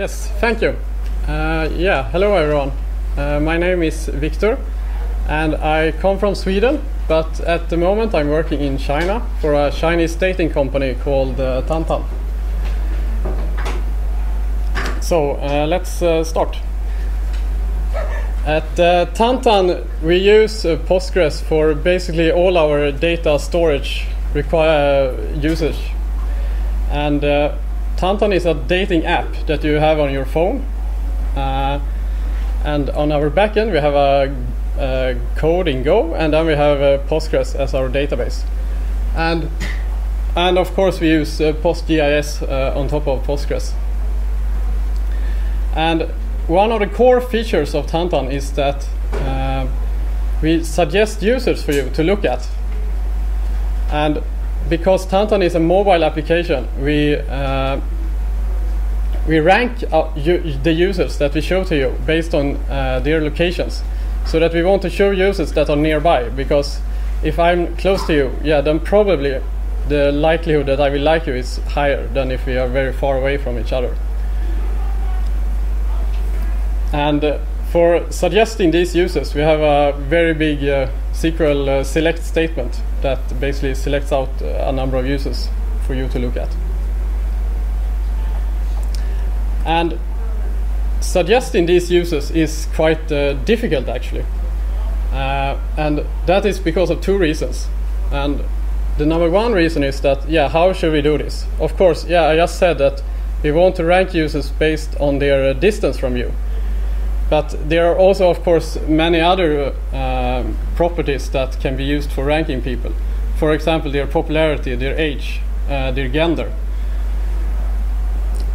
Yes, thank you. Uh, yeah, hello everyone. Uh, my name is Victor and I come from Sweden, but at the moment I'm working in China for a Chinese dating company called uh, Tantan. So uh, let's uh, start. At uh, Tantan, we use Postgres for basically all our data storage require usage. And Tantan is a dating app that you have on your phone. Uh, and on our backend, we have a, a, code in Go, and then we have uh, Postgres as our database. And and of course, we use uh, PostGIS uh, on top of Postgres. And one of the core features of Tantan is that we suggest users for you to look at. And because Tantan is a mobile application, we uh, we rank uh, the users that we show to you based on uh, their locations, so that we want to show users that are nearby. Because if I'm close to you, yeah, then probably the likelihood that I will like you is higher than if we are very far away from each other. And uh, for suggesting these users, we have a very big uh, SQL uh, select statement that basically selects out uh, a number of users for you to look at. And suggesting these users is quite uh, difficult actually. Uh, and that is because of two reasons. And the number one reason is that, yeah, how should we do this? Of course, yeah, I just said that we want to rank users based on their distance from you. But there are also, of course, many other uh, properties that can be used for ranking people. For example, their popularity, their age, uh, their gender.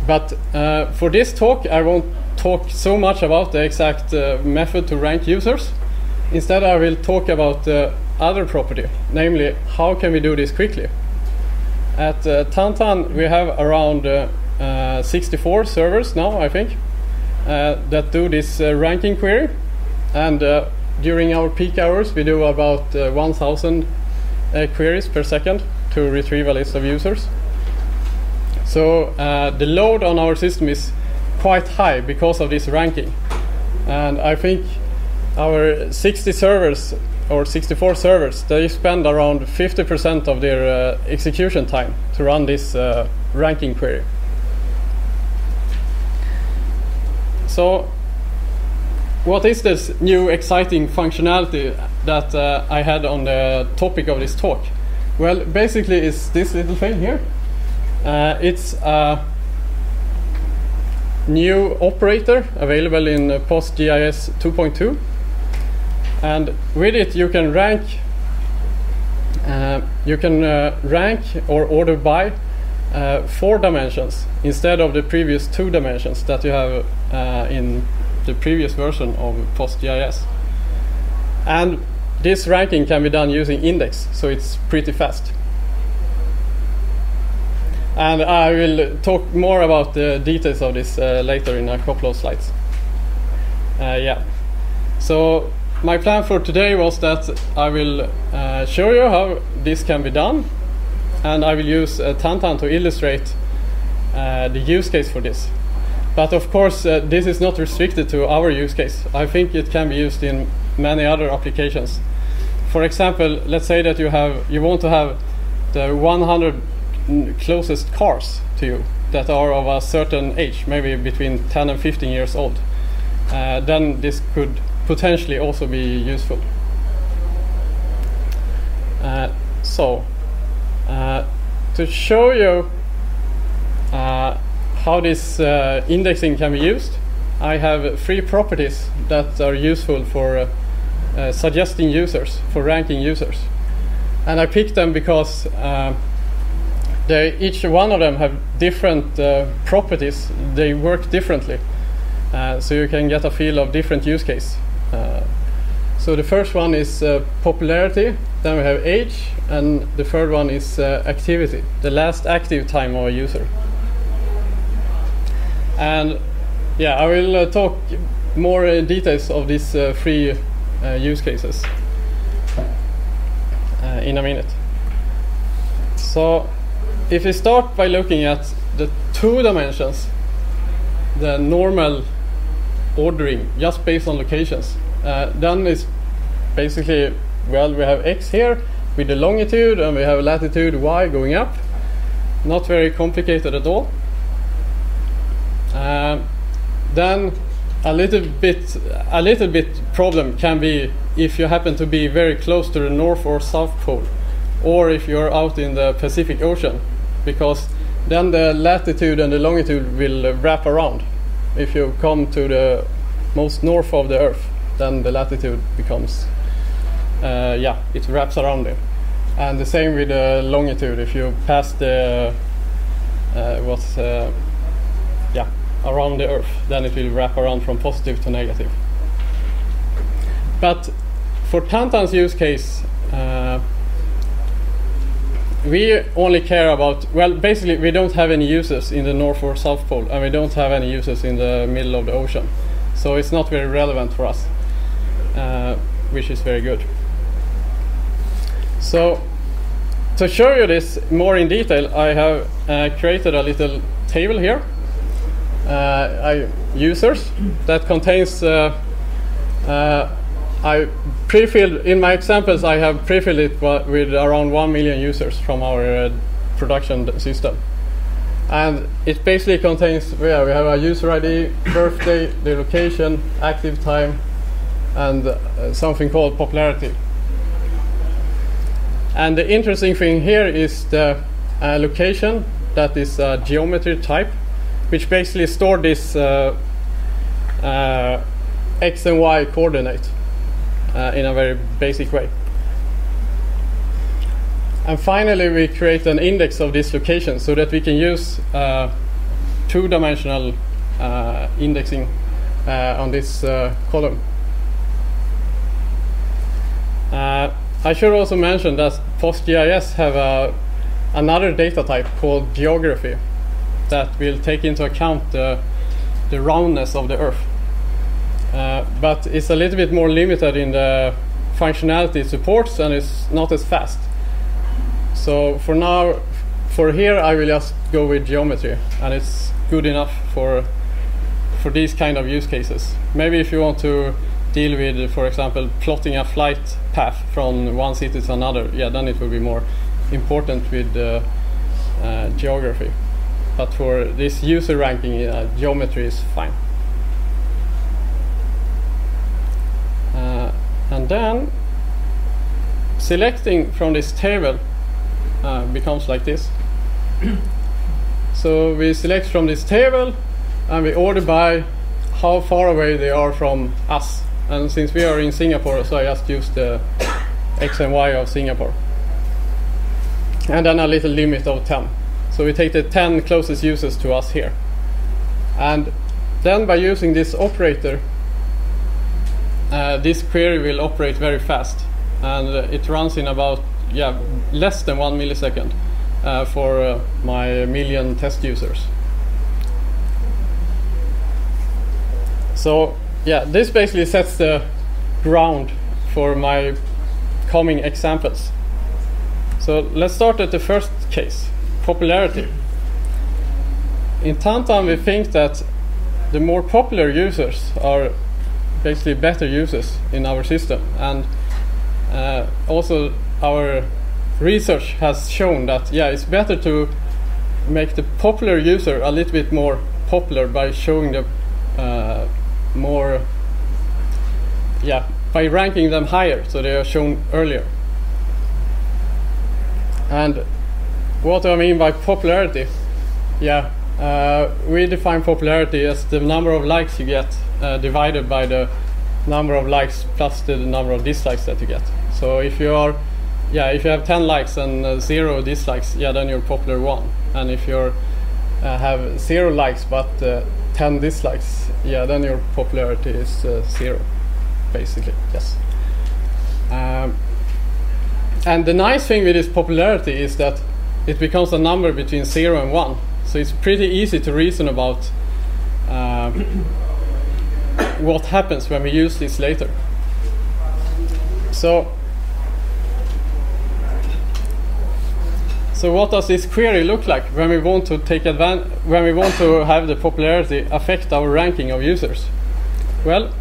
But uh, for this talk, I won't talk so much about the exact uh, method to rank users. Instead, I will talk about the other property, namely, how can we do this quickly? At uh, Tantan, we have around uh, 64 servers now, I think. Uh, that do this uh, ranking query. And uh, during our peak hours, we do about 1,000 queries per second to retrieve a list of users. So the load on our system is quite high because of this ranking. And I think our 60 servers or 64 servers, they spend around 50% of their uh, execution time to run this uh, ranking query. So what is this new exciting functionality that uh, I had on the topic of this talk? Well, basically it's this little thing here. Uh, it's a new operator available in PostGIS 2.2 and with it you can rank uh, you can uh, rank or order by uh, four dimensions instead of the previous two dimensions that you have uh, in the previous version of PostGIS. And this ranking can be done using index, so it's pretty fast. And I will talk more about the details of this uh, later in a couple of slides. Uh, yeah. So my plan for today was that I will uh, show you how this can be done and I will use uh, Tantan to illustrate uh, the use case for this. But of course, uh, this is not restricted to our use case. I think it can be used in many other applications. For example, let's say that you have you want to have the 100 closest cars to you that are of a certain age, maybe between 10 and 15 years old. Uh, then this could potentially also be useful. Uh, so uh, to show you uh, how this uh, indexing can be used, I have three properties that are useful for uh, suggesting users, for ranking users. And I picked them because they, each one of them have different properties, they work differently. so you can get a feel of different use case. So the first one is uh, popularity, then we have age, and the third one is uh, activity, the last active time of a user. And yeah, I will uh, talk more in details of these uh, three uh, use cases uh, in a minute. So if we start by looking at the two dimensions, the normal ordering just based on locations. Uh, then it's basically, well, we have x here with the longitude and we have latitude y going up. Not very complicated at all. Uh, then a little bit a little bit problem can be if you happen to be very close to the north or south pole or if you're out in the Pacific Ocean because then the latitude and the longitude will wrap around if you come to the most north of the earth then the latitude becomes uh, yeah it wraps around it. And the same with the longitude. If you pass the uh, what's uh, yeah around the earth then it will wrap around from positive to negative. But for Tantan's use case uh, we only care about well basically we don't have any users in the north or south pole and we don't have any users in the middle of the ocean. So it's not very relevant for us uh, which is very good so to show you this more in detail I have uh, created a little table here uh, I, users that contains uh, uh, I pre-filled in my examples. I have pre-filled it with around one million users from our production system, and it basically contains yeah we have a user ID, birthday, the location, active time, and uh, something called popularity. And the interesting thing here is the uh, location that is a geometry type, which basically store this uh, uh, x and y coordinate uh, in a very basic way. And finally, we create an index of this location so that we can use two-dimensional uh, indexing uh, on this uh, column. Uh, I should also mention that PostGIS have a, another data type called geography that will take into account the, the roundness of the Earth. Uh, but it's a little bit more limited in the functionality it supports and it's not as fast. So for now, for here, I will just go with geometry, and it's good enough for for these kind of use cases. Maybe if you want to deal with, for example, plotting a flight path from one city to another, yeah, then it will be more important with uh, uh, geography. But for this user ranking, uh, geometry is fine. and then selecting from this table uh, becomes like this so we select from this table and we order by how far away they are from us and since we are in Singapore so I just use the X and Y of Singapore. And then a little limit of 10 so we take the 10 closest users to us here. And then by using this operator uh, this query will operate very fast. And uh, it runs in about yeah less than one millisecond uh, for uh, my million test users. So yeah this basically sets the ground for my coming examples so let's start at the first case popularity in Tantan we think that the more popular users are basically better users in our system. And uh, also our research has shown that yeah, it's better to make the popular user a little bit more popular by showing the uh, more yeah by ranking them higher so they are shown earlier. And what do I mean by popularity? Yeah, uh, we define popularity as the number of likes you get uh, divided by the number of likes plus the number of dislikes that you get. So if you are, yeah, if you have 10 likes and uh, zero dislikes, yeah, then you're popular one. And if you uh, have zero likes but uh, 10 dislikes, yeah, then your popularity is uh, zero, basically. Yes. Um, and the nice thing with this popularity is that it becomes a number between zero and one. So it's pretty easy to reason about. Uh, what happens when we use this later. So So what does this query look like when we want to take advan- when we want to have the popularity affect our ranking of users? Well,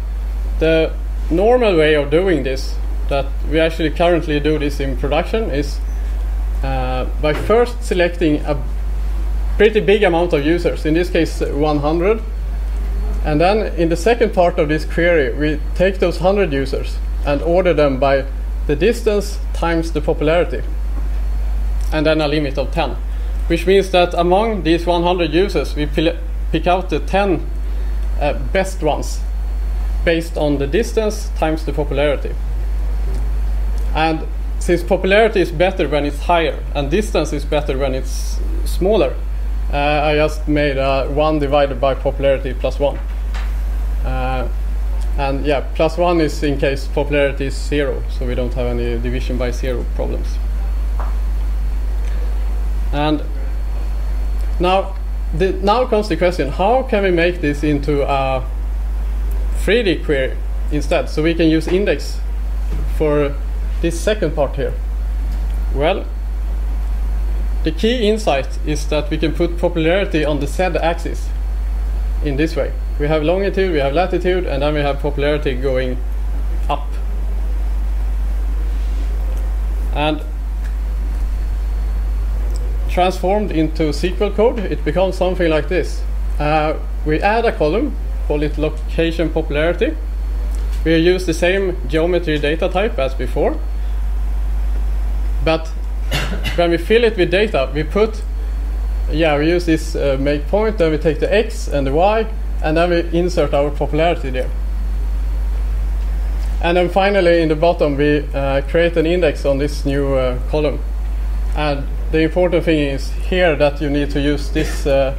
the normal way of doing this, that we actually currently do this in production, is uh, by first selecting a pretty big amount of users, in this case 100, and then in the second part of this query, we take those 100 users and order them by the distance times the popularity, and then a limit of 10. Which means that among these 100 users, we pick out the 10 uh, best ones based on the distance times the popularity. And since popularity is better when it's higher and distance is better when it's smaller, uh, I just made uh, 1 divided by popularity plus 1. Uh, and yeah, plus 1 is in case popularity is 0, so we don't have any division by 0 problems. And now, the, now comes the question, how can we make this into a 3D query instead, so we can use index for this second part here? Well, the key insight is that we can put popularity on the z-axis in this way. We have longitude, we have latitude, and then we have popularity going up. And transformed into SQL code, it becomes something like this. Uh, we add a column call it location popularity. We use the same geometry data type as before, but when we fill it with data, we put, yeah, we use this uh, make point, then we take the x and the y, and then we insert our popularity there. And then finally, in the bottom, we uh, create an index on this new uh, column. And the important thing is here that you need to use this. Uh,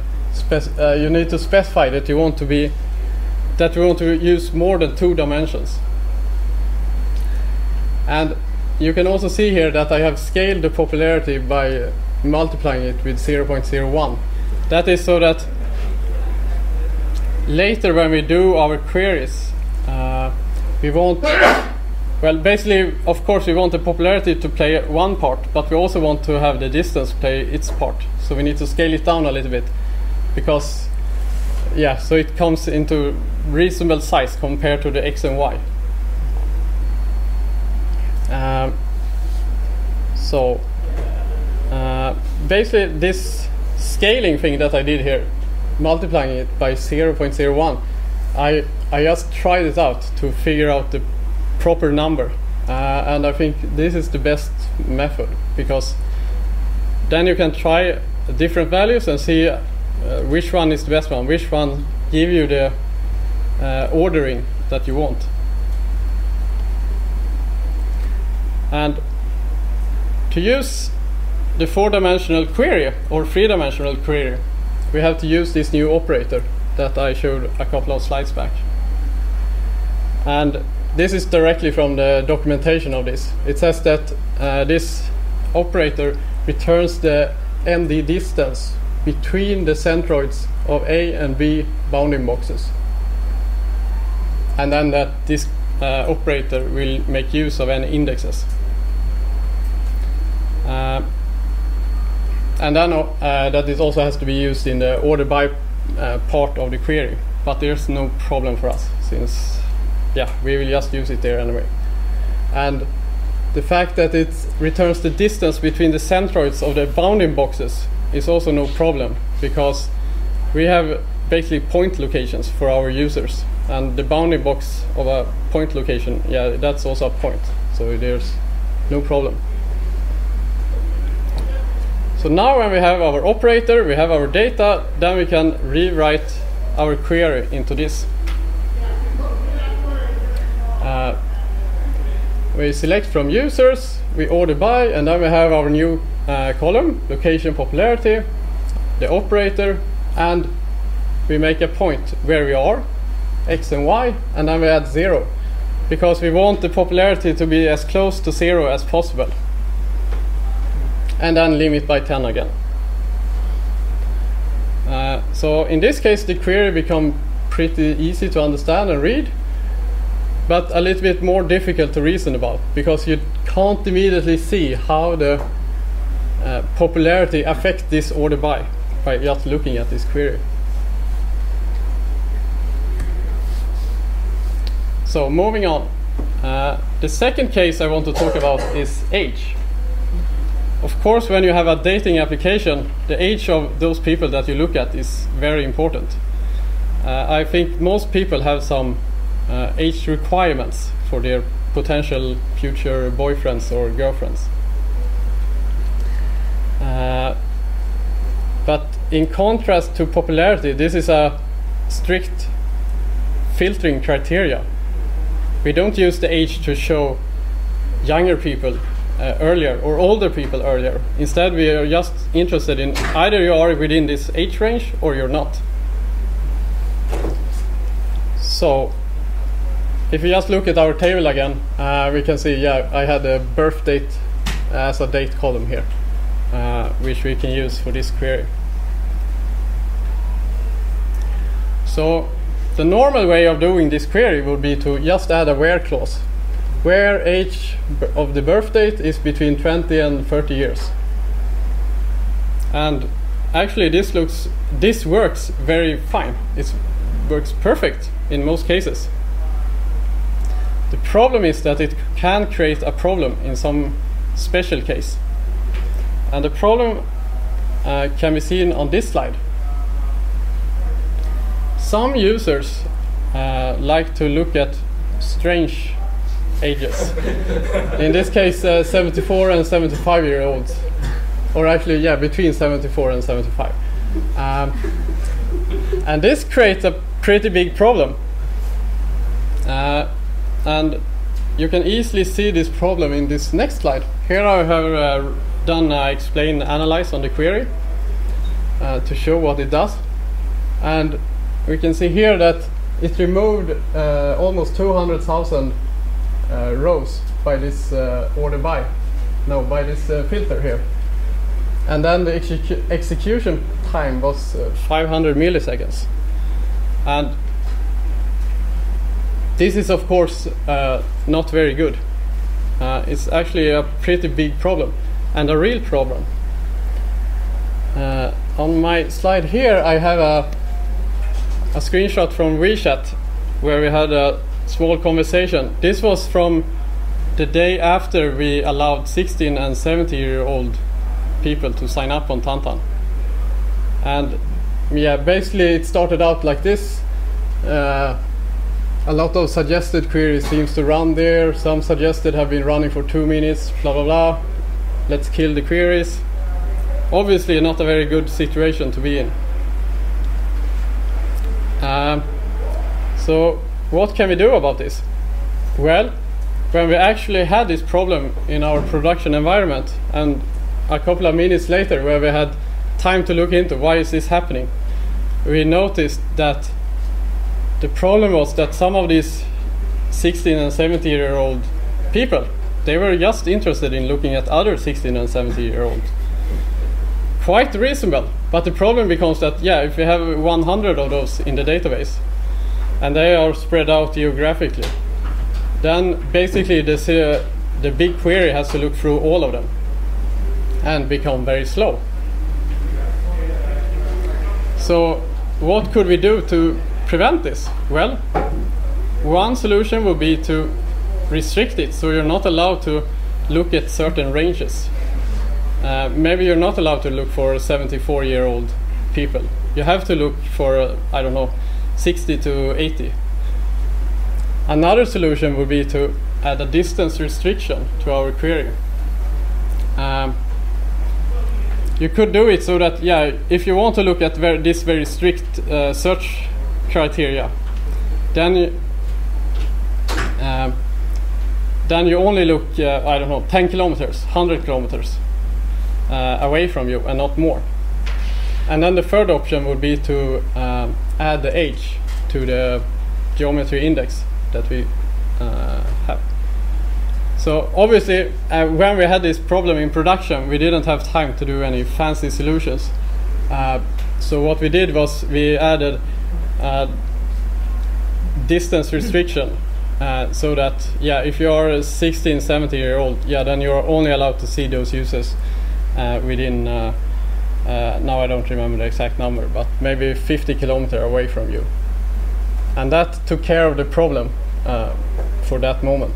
uh, you need to specify that you want to be that we want to use more than two dimensions. And you can also see here that I have scaled the popularity by multiplying it with 0.01. That is so that later when we do our queries, uh, we want, well, basically, of course, we want the popularity to play one part, but we also want to have the distance play its part. So we need to scale it down a little bit because, yeah, so it comes into reasonable size compared to the x and y. Um, so uh, basically this scaling thing that I did here, multiplying it by 0.01, I, I just tried it out to figure out the proper number. Uh, and I think this is the best method because then you can try different values and see uh, which one is the best one, which one give you the uh, ordering that you want. And to use the four-dimensional query or three-dimensional query, we have to use this new operator that I showed a couple of slides back. And this is directly from the documentation of this. It says that uh, this operator returns the ND distance between the centroids of A and B bounding boxes and then that this uh, operator will make use of any indexes. Uh, and then uh, that this also has to be used in the order by uh, part of the query, but there's no problem for us since yeah we will just use it there anyway. And the fact that it returns the distance between the centroids of the bounding boxes is also no problem because we have basically point locations for our users and the bounding box of a point location, yeah, that's also a point. So there's no problem. So now when we have our operator, we have our data, then we can rewrite our query into this. Uh, we select from users, we order by, and then we have our new uh, column, location popularity, the operator, and we make a point where we are, x and y, and then we add 0. Because we want the popularity to be as close to 0 as possible. And then limit by 10 again. Uh, so in this case, the query become pretty easy to understand and read, but a little bit more difficult to reason about because you can't immediately see how the uh, popularity affects this order by by just looking at this query. So moving on, uh, the second case I want to talk about is age. Of course, when you have a dating application, the age of those people that you look at is very important. Uh, I think most people have some uh, age requirements for their potential future boyfriends or girlfriends. Uh, but in contrast to popularity, this is a strict filtering criteria. We don't use the age to show younger people uh, earlier or older people earlier. Instead, we are just interested in either you are within this age range or you're not. So, if you just look at our table again, uh, we can see, yeah, I had a birth date as a date column here, uh, which we can use for this query. So, the normal way of doing this query would be to just add a where clause where age of the birth date is between 20 and 30 years. And actually this looks this works very fine. It works perfect in most cases. The problem is that it can create a problem in some special case. And the problem uh, can be seen on this slide. Some users uh, like to look at strange ages. In this case, uh, 74 and 75 year olds, or actually, yeah, between 74 and 75. Um, and this creates a pretty big problem. Uh, and you can easily see this problem in this next slide. Here I have uh, done uh, explain analyze on the query uh, to show what it does. And we can see here that it removed uh, almost 200,000 uh, rows by this uh, order by, no, by this uh, filter here. And then the execu execution time was 500 milliseconds. And this is of course uh, not very good. Uh, it's actually a pretty big problem and a real problem. Uh, on my slide here I have a, a screenshot from WeChat where we had a small conversation. This was from the day after we allowed 16 and 70 year old people to sign up on Tantan. And yeah, basically it started out like this. Uh, a lot of suggested queries seems to run there. Some suggested have been running for two minutes, blah blah blah. Let's kill the queries. Obviously not a very good situation to be in. Um, so what can we do about this? Well, when we actually had this problem in our production environment and a couple of minutes later where we had time to look into why is this happening, we noticed that the problem was that some of these 16 and 17 year old people they were just interested in looking at other 16 and 17 year olds quite reasonable but the problem becomes that yeah if you have 100 of those in the database and they are spread out geographically. Then basically this, uh, the big query has to look through all of them and become very slow. So what could we do to prevent this? Well, one solution would be to restrict it so you're not allowed to look at certain ranges. Uh, maybe you're not allowed to look for 74 year old people. You have to look for, uh, I don't know, 60 to 80. Another solution would be to add a distance restriction to our query. Um, you could do it so that, yeah, if you want to look at ver this very strict uh, search criteria, then um, then you only look, uh, I don't know, 10 kilometers, 100 kilometers uh, away from you and not more. And then the third option would be to um, add the age to the geometry index that we uh, have. So obviously, uh, when we had this problem in production, we didn't have time to do any fancy solutions. Uh, so what we did was we added distance restriction uh, so that yeah if you are a 16 17 year old yeah then you're only allowed to see those users uh, within, uh, uh, now I don't remember the exact number, but maybe 50 kilometer away from you. And that took care of the problem uh, for that moment.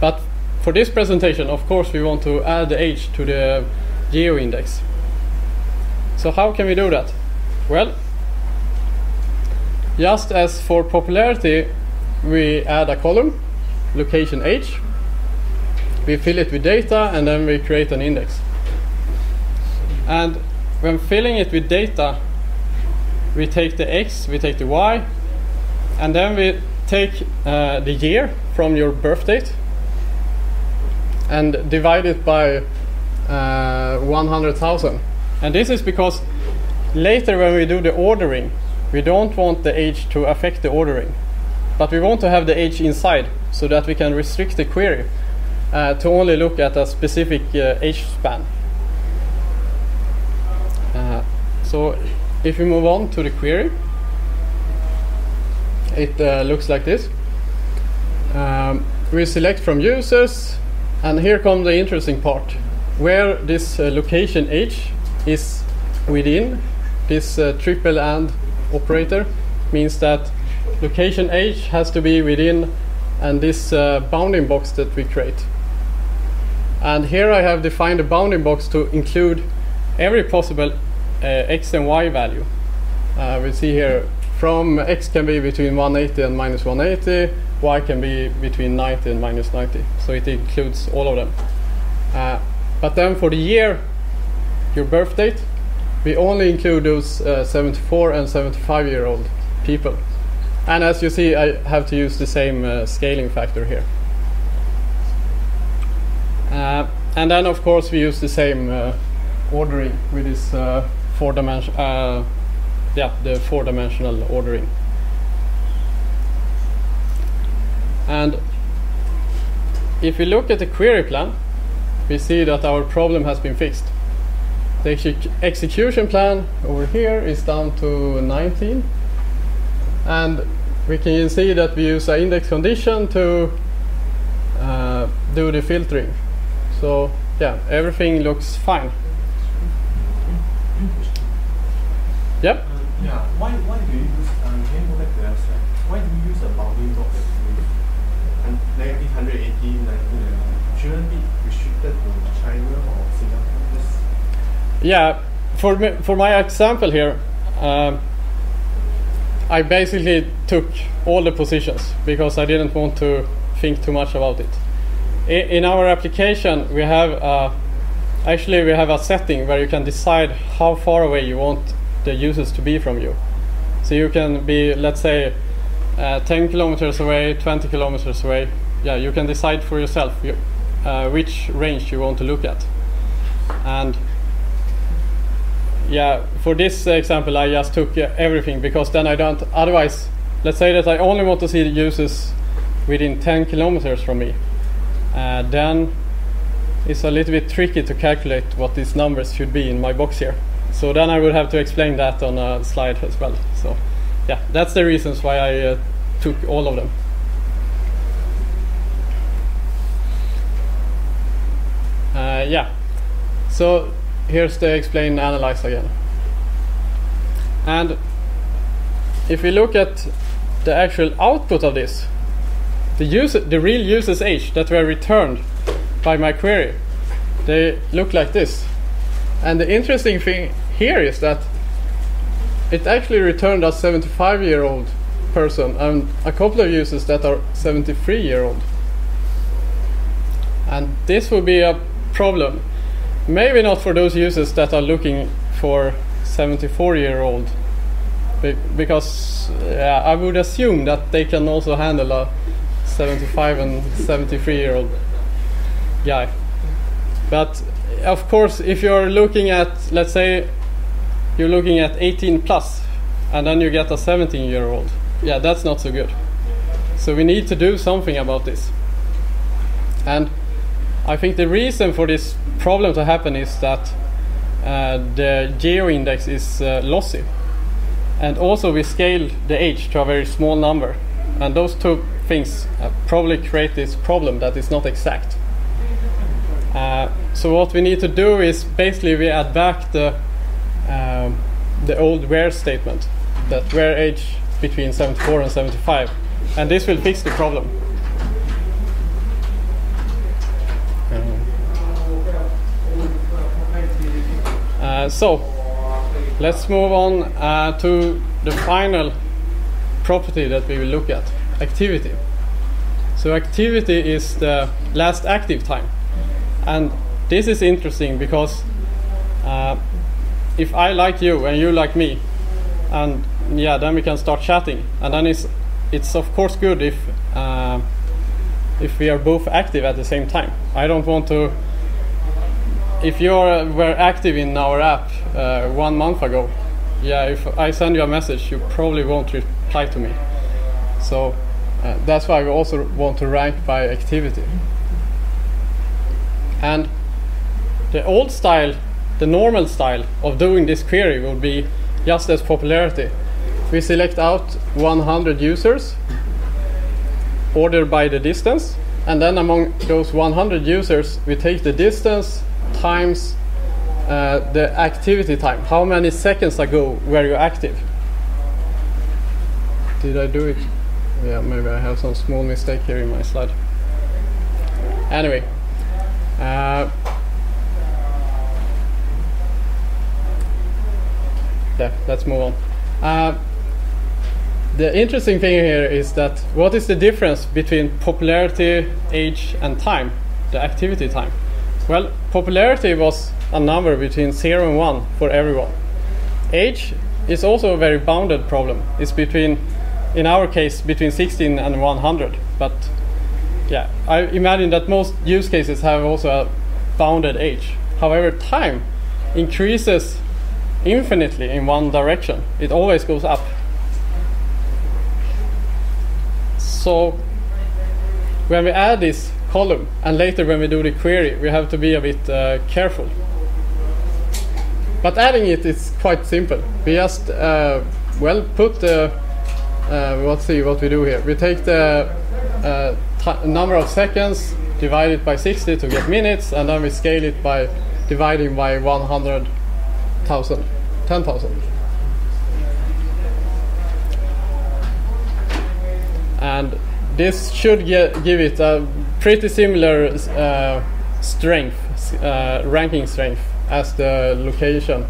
But for this presentation, of course, we want to add the age to the geo index. So how can we do that? Well, just as for popularity, we add a column, location age, we fill it with data, and then we create an index. And when filling it with data, we take the x, we take the y, and then we take uh, the year from your birth date and divide it by uh, 100,000. And this is because later when we do the ordering, we don't want the age to affect the ordering, but we want to have the age inside so that we can restrict the query uh, to only look at a specific uh, age span. Uh, so if we move on to the query, it uh, looks like this. Um, we select from users, and here comes the interesting part, where this uh, location age is within this uh, triple and operator means that location age has to be within and this uh, bounding box that we create. And here I have defined a bounding box to include every possible uh, x and y value. Uh, we see here from x can be between 180 and minus 180, y can be between 90 and minus 90. So it includes all of them. Uh, but then for the year, your birth date, we only include those uh, 74 and 75 year old people. And as you see, I have to use the same uh, scaling factor here. Uh, and then of course we use the same uh, ordering with this uh, four dimension, yeah, the four dimensional ordering. And if we look at the query plan, we see that our problem has been fixed. The exec execution plan over here is down to 19. And we can see that we use an index condition to uh, do the filtering. So yeah, everything looks fine. Yep. Yeah, why, why do you use, um, can you go back to the abstract? Why do you use a bounding box and 1980, 1990? Shouldn't be restricted to China or Singapore? Just Yeah, for me, for my example here, um, I basically took all the positions because I didn't want to think too much about it. I, in our application, we have uh, actually we have a setting where you can decide how far away you want the users to be from you. So you can be, let's say, uh, 10 kilometers away, 20 kilometers away. Yeah, you can decide for yourself you, uh, which range you want to look at. And yeah, for this example, I just took everything because then I don't. Otherwise, let's say that I only want to see the users within 10 kilometers from me. Uh, then it's a little bit tricky to calculate what these numbers should be in my box here. So then I would have to explain that on a slide as well. So yeah, that's the reasons why I uh, took all of them. Uh, yeah, so here's the explain analyze again. And if we look at the actual output of this, the user, the real user's age that were returned by my query, they look like this. And the interesting thing here is that it actually returned a 75 year old person and a couple of users that are 73 year old. And this will be a problem. Maybe not for those users that are looking for 74 year old Be- because uh, I would assume that they can also handle a 75 and 73 year old guy. But of course, if you're looking at, let's say, you're looking at 18 plus, and then you get a 17 year old, yeah, that's not so good. So we need to do something about this. And I think the reason for this problem to happen is that uh, the geo index is uh, lossy. And also we scale the age to a very small number. And those two things uh, probably create this problem that is not exact. Uh, so what we need to do is basically we add back the um, the old where statement that where age between 74 and 75 and this will fix the problem Uh, so let's move on uh, to the final property that we will look at activity. So activity is the last active time. And this is interesting because uh, if I like you and you like me and yeah then we can start chatting. And then it's it's of course good if uh, if we are both active at the same time. I don't want to if you were active in our app uh, one month ago, yeah, if I send you a message, you probably won't reply to me. So uh, that's why we also want to rank by activity. And the old style, the normal style of doing this query would be just as popularity. We select out 100 users, order by the distance, and then among those 100 users, we take the distance times uh, the activity time. How many seconds ago were you active? Did I do it? Yeah, maybe I have some small mistake here in my slide. Anyway. Uh, yeah, let's move on. Uh, the interesting thing here is that what is the difference between popularity, age, and time, the activity time? Well, popularity was a number between 0 and 1 for everyone. Age is also a very bounded problem. It's between, in our case, between 16 and 100. But yeah, I imagine that most use cases have also a bounded age. However, time increases infinitely in one direction. It always goes up. So when we add this column. And later when we do the query, we have to be a bit uh, careful. But adding it is quite simple. We just, uh, well, put the, uh, let's see what we do here. We take the uh, number of seconds, divide it by 60 to get minutes, and then we scale it by dividing by 100,000, 10,000. And this should get, give it a pretty similar uh, strength, uh, ranking strength as the location,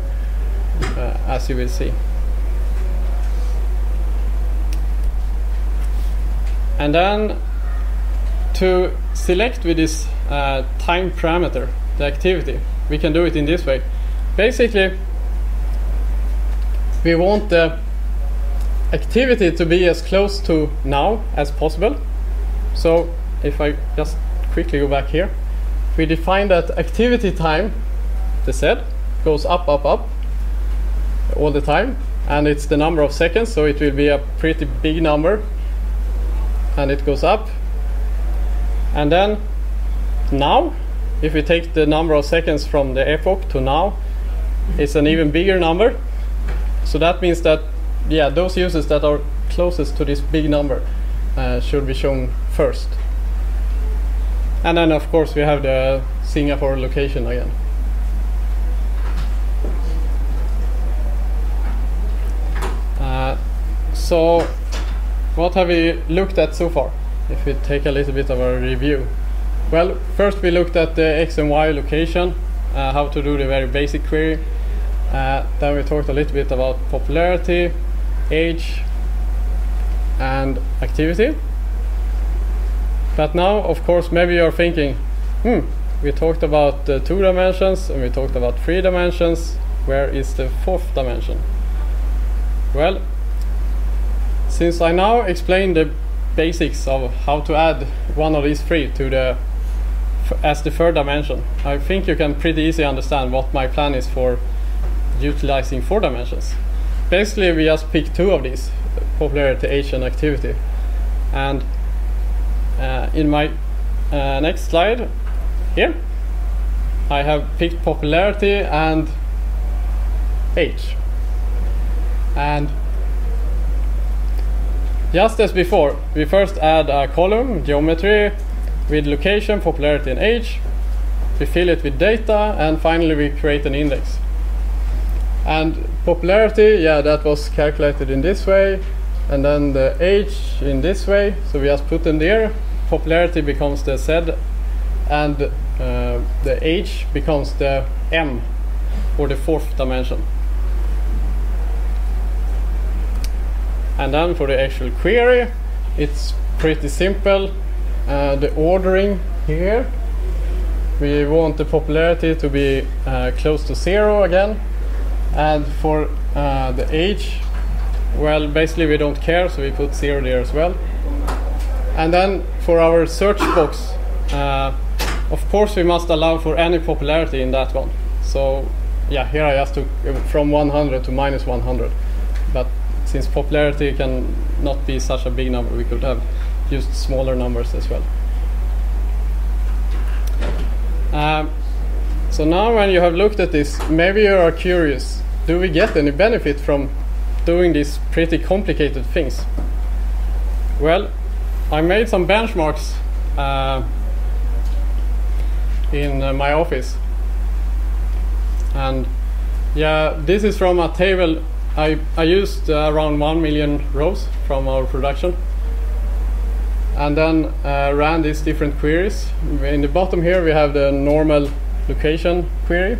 uh, as you will see. And then to select with this uh, time parameter, the activity, we can do it in this way. Basically, we want the activity to be as close to now as possible. So if I just quickly go back here, we define that activity time, the Z, goes up, up, up all the time, and it's the number of seconds, so it will be a pretty big number, and it goes up. And then now, if we take the number of seconds from the epoch to now, it's an even bigger number. So that means that yeah, those users that are closest to this big number uh, should be shown first. And then of course we have the Singapore location again. Uh, so what have we looked at so far? If we take a little bit of a review. Well, first we looked at the X and Y location, uh, how to do the very basic query. Uh, then we talked a little bit about popularity, age and activity. But now, of course, maybe you're thinking, hmm, we talked about the two dimensions and we talked about three dimensions. Where is the fourth dimension? Well, since I now explained the basics of how to add one of these three to the as the third dimension, I think you can pretty easily understand what my plan is for utilizing four dimensions basically we just pick two of these popularity age and activity and uh, in my uh, next slide here I have picked popularity and age and just as before we first add a column geometry with location popularity and age we fill it with data, and finally we create an index. And popularity, yeah, that was calculated in this way, and then the age in this way. So we just put them there. Popularity becomes the Z, and uh, the age becomes the M, or the fourth dimension. And then for the actual query, it's pretty simple. Uh, the ordering here, we want the popularity to be uh, close to zero again. And for uh, the age, well, basically we don't care, so we put zero there as well. And then for our search box, uh, of course we must allow for any popularity in that one. So yeah, here I just took from 100 to minus 100. But since popularity can not be such a big number, we could have used smaller numbers as well. Um, so now when you have looked at this, maybe you are curious, do we get any benefit from doing these pretty complicated things? Well, I made some benchmarks uh, in uh, my office. And yeah, this is from a table I, I used uh, around 1 million rows from our production and then uh, ran these different queries. In the bottom here we have the normal location query.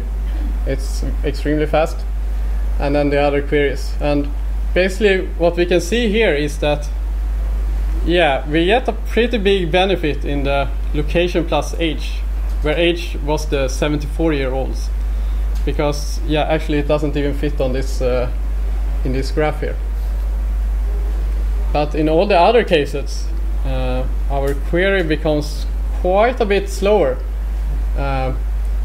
It's extremely fast. And then the other queries. And basically what we can see here is that yeah, we get a pretty big benefit in the location plus age, where age was the 74 year olds. Because yeah, actually it doesn't even fit on this uh, in this graph here. But in all the other cases, uh, our query becomes quite a bit slower. Uh,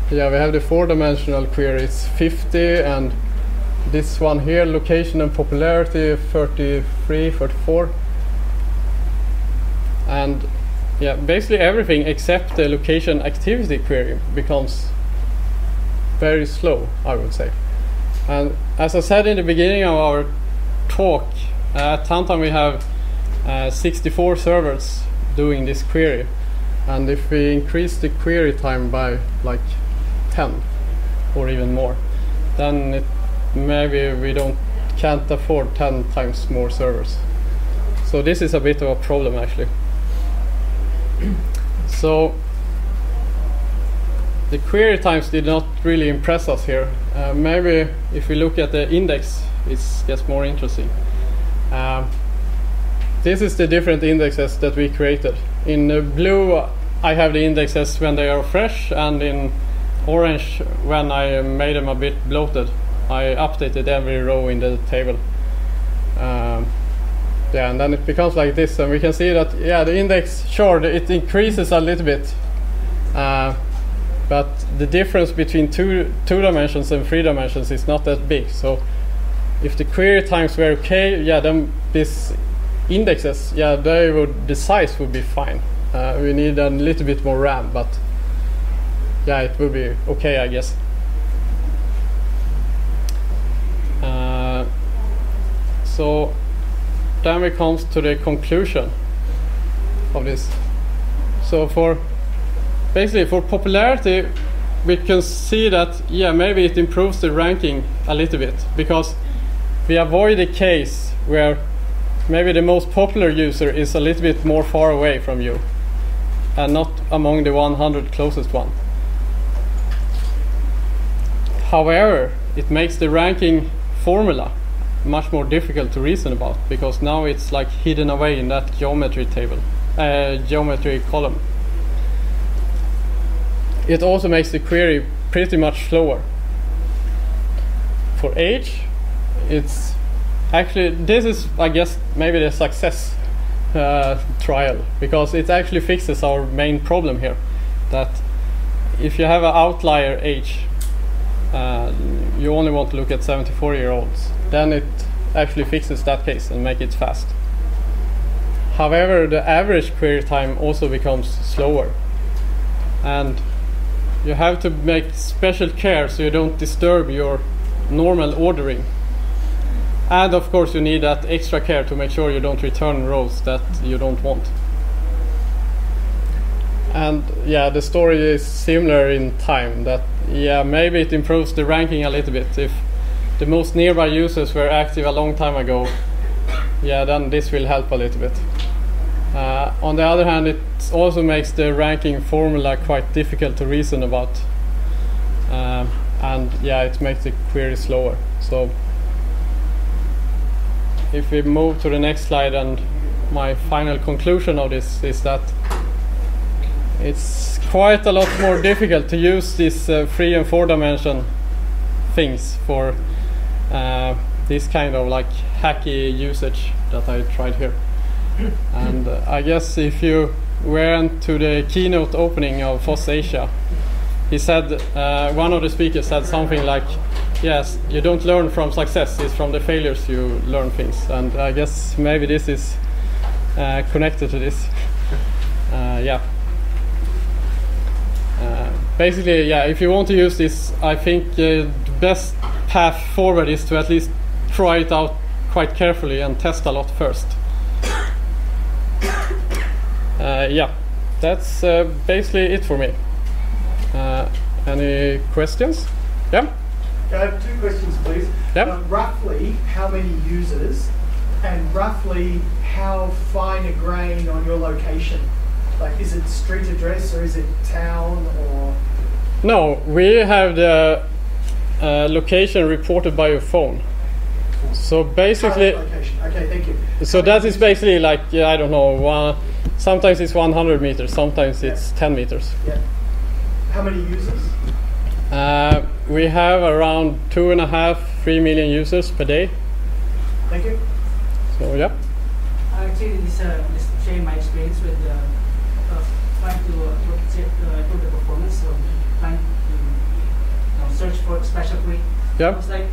yeah, we have the four-dimensional query, it's 50, and this one here, location and popularity, 33, 34. And yeah, basically everything except the location activity query becomes very slow, I would say. And as I said in the beginning of our talk, uh, at Tantan we have uh, 64 servers doing this query. And if we increase the query time by like 10 or even more, then it, maybe we don't can't afford 10 times more servers. So this is a bit of a problem actually. So the query times did not really impress us here. Uh, maybe if we look at the index, it gets more interesting. Um, this is the different indexes that we created. In blue, I have the indexes when they are fresh, and in orange, when I made them a bit bloated. I updated every row in the table. Um, yeah, and then it becomes like this, and we can see that yeah, the index sure it increases a little bit. Uh, but the difference between two two dimensions and three dimensions is not that big. So if the query times were okay, yeah, then this indexes, yeah, they would the size would be fine. Uh, we need a little bit more RAM, but yeah, it will be okay, I guess. Uh, so then we comes to the conclusion of this. So for basically for popularity we can see that yeah maybe it improves the ranking a little bit because we avoid a case where maybe the most popular user is a little bit more far away from you and not among the 100 closest one however it makes the ranking formula much more difficult to reason about because now it's like hidden away in that geometry table uh, geometry column it also makes the query pretty much slower. For age, it's actually this is I guess maybe the success uh, trial because it actually fixes our main problem here that if you have an outlier age uh, you only want to look at 74 year olds then it actually fixes that case and make it fast however the average query time also becomes slower and you have to make special care so you don't disturb your normal ordering. And of course you need that extra care to make sure you don't return rows that you don't want. and yeah, the story is similar in time. That yeah, maybe it improves the ranking a little bit if the most nearby users were active a long time ago. Yeah, then this will help a little bit. Uh, on the other hand, it also makes the ranking formula quite difficult to reason about, um, and yeah, it makes the query slower. So if we move to the next slide and my final conclusion of this is that it's quite a lot more difficult to use these uh, three and four dimension things for uh, this kind of like hacky usage that I tried here. and uh, I guess if you went to the keynote opening of FOSSASIA, he said uh, one of the speakers said something like, "Yes, you don't learn from success; it's from the failures you learn things." And I guess maybe this is uh, connected to this. Uh, yeah. Uh, basically, yeah. If you want to use this, I think uh, the best path forward is to at least try it out quite carefully and test a lot first. Uh, yeah, that's uh, basically it for me. Uh, any questions? Yeah. I have two questions, please. Yep. Uh, roughly, how many users, and roughly how fine a grain on your location? Like, is it street address or is it town or? No, we have the uh, location reported by your phone. So basically, location. Okay, thank you. so How that is users? basically like yeah, I don't know. One, sometimes it's 100 meters, sometimes it's 10 meters. Yeah. How many users? Uh, we have around two and a half, three million users per day. Thank you. So yeah. Actually, this, uh, this share my experience with uh, uh, trying to uh, check, uh, improve the performance of trying to you know, search for special query. Yeah. It's like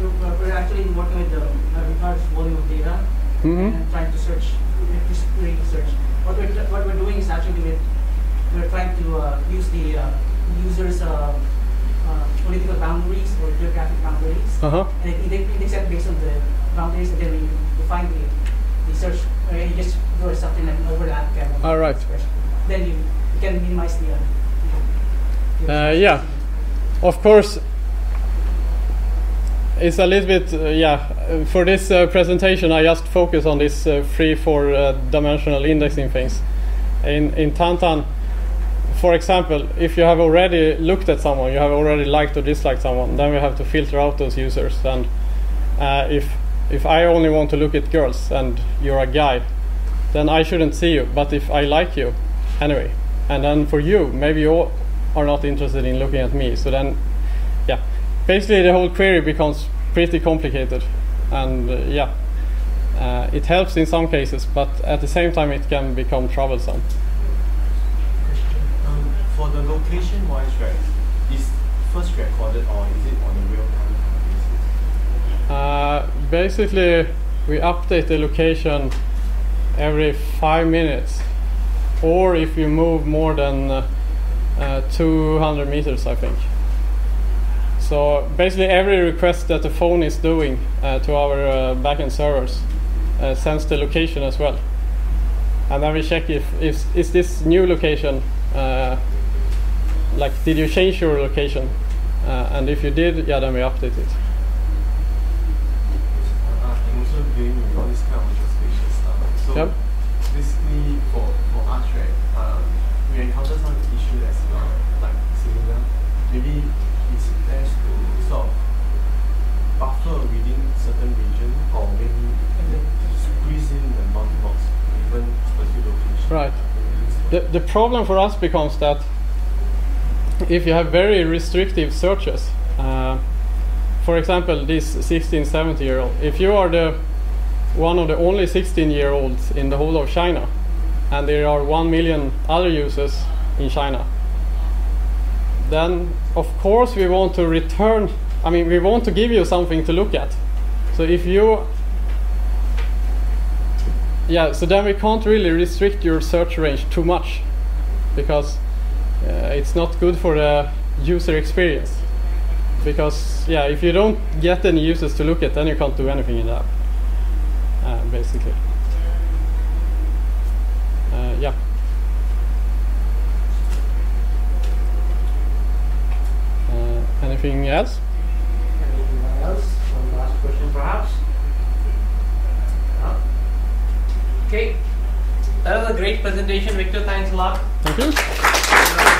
we're, actually working with the uh, large volume of data Mhm. and trying to search with this query search. What we're, what we're doing is actually we're, we're trying to uh, use the uh, user's uh, uh, political boundaries or geographic boundaries Uh huh. and index that based on the boundaries, and then we define the, the search, where you just do something like an overlap All right. expression. Then you, can minimize the. Uh, Uh, yeah. Of course, it's a little bit, uh, yeah. uh, For this uh, presentation, I just focus on this uh, three, four uh, dimensional indexing things. In in Tantan, for example, if you have already looked at someone, you have already liked or disliked someone, then we have to filter out those users. And uh, if if I only want to look at girls and you're a guy, then I shouldn't see you. But if I like you, anyway, and then for you, maybe you are not interested in looking at me. So then, yeah, basically the whole query becomes pretty complicated, and uh, yeah, uh, it helps in some cases, but at the same time it can become troublesome. Um, for the location wise, right, is first recorded or is it on a real time basis? Uh, basically, we update the location every five minutes, or if you move more than uh, uh, 200 meters, I think. So basically, every request that the phone is doing uh, to our uh, backend servers uh, sends the location as well, and then we check if, if is this new location uh, like did you change your location, uh, and if you did, yeah, then we update it. I'm also doing with all this kind of geospatial stuff. So Yep. basically, for, for us, right, uh, we encounter some issues as well, like similar. Maybe it's best to sort of buffer within certain region or maybe squeeze in the bounding box even specific location. Right. Maybe it's The, problem for us becomes that if you have very restrictive searches, uh, for example, this 16, 17 year old, if you are the one of the only 16 year olds in the whole of China, and there are 1 million other users in China, then of course we want to return, I mean, we want to give you something to look at. So if you yeah, so then we can't really restrict your search range too much because uh, it's not good for the user experience. Because yeah, if you don't get any users to look at, then you can't do anything in the app, uh, basically. Uh, yeah. Uh, anything else? Anything else? One last question, perhaps. Okay. That was a great presentation, Victor. Thanks a lot. Thank you.